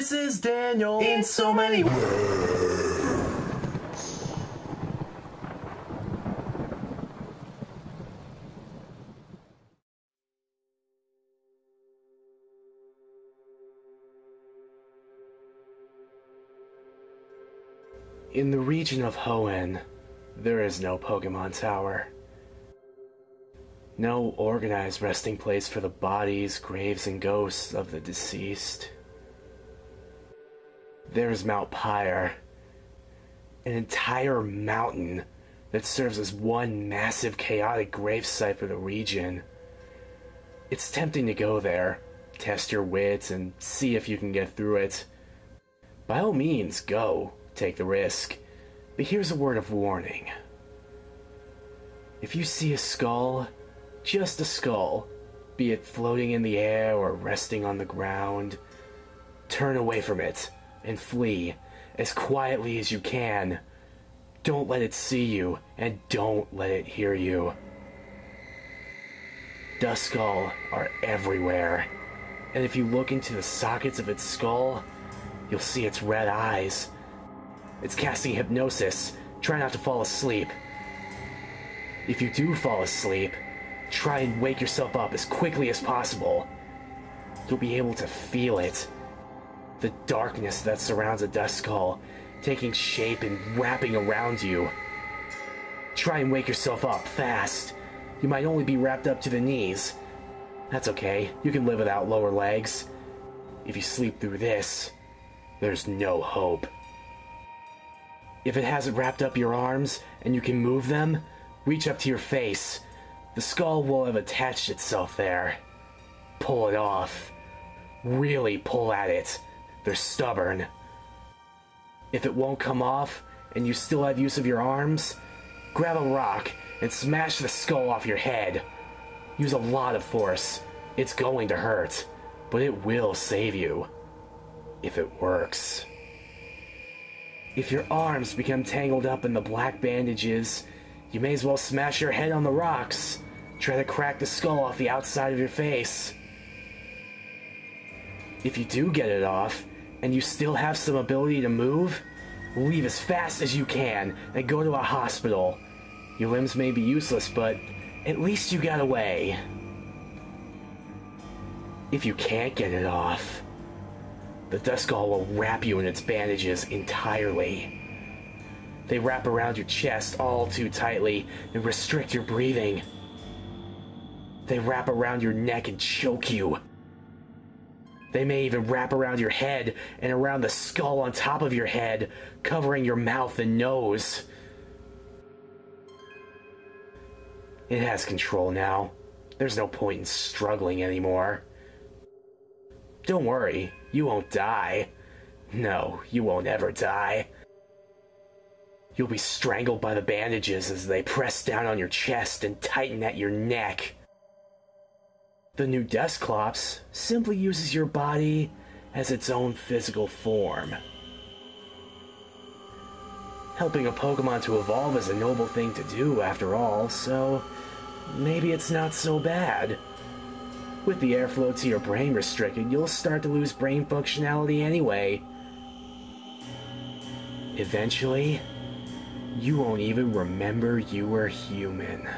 This is Daniel in so many In the region of Hoenn, there is no Pokemon Tower. No organized resting place for the bodies, graves, and ghosts of the deceased. There's Mount Pyre, an entire mountain that serves as one massive chaotic gravesite for the region. It's tempting to go there, test your wits, and see if you can get through it. By all means, go take the risk. But here's a word of warning. If you see a skull, just a skull, be it floating in the air or resting on the ground, turn away from it and flee as quietly as you can. Don't let it see you, and don't let it hear you. Duskull are everywhere, and if you look into the sockets of its skull, you'll see its red eyes it's casting hypnosis. Try not to fall asleep. If you do fall asleep, try and wake yourself up as quickly as possible. You'll be able to feel it. The darkness that surrounds a Duskull, taking shape and wrapping around you. Try and wake yourself up fast. You might only be wrapped up to the knees. That's okay, you can live without lower legs. If you sleep through this, there's no hope. If it hasn't wrapped up your arms and you can move them, reach up to your face. The skull will have attached itself there. Pull it off. Really pull at it. They're stubborn. If it won't come off and you still have use of your arms, grab a rock and smash the skull off your head. Use a lot of force. It's going to hurt, but it will save you. If it works. If your arms become tangled up in the black bandages, you may as well smash your head on the rocks. Try to crack the skull off the outside of your face. If you do get it off, and you still have some ability to move, leave as fast as you can and go to a hospital. Your limbs may be useless, but at least you got away. If you can't get it off, the Duskull will wrap you in its bandages entirely. They wrap around your chest all too tightly and restrict your breathing. They wrap around your neck and choke you. They may even wrap around your head and around the skull on top of your head, covering your mouth and nose. It has control now. There's no point in struggling anymore. Don't worry, you won't die. No, you won't ever die. You'll be strangled by the bandages as they press down on your chest and tighten at your neck. The new Dusclops simply uses your body as its own physical form. Helping a Pokemon to evolve is a noble thing to do, after all, so maybe it's not so bad. With the airflow to your brain restricted, you'll start to lose brain functionality anyway. Eventually, you won't even remember you were human.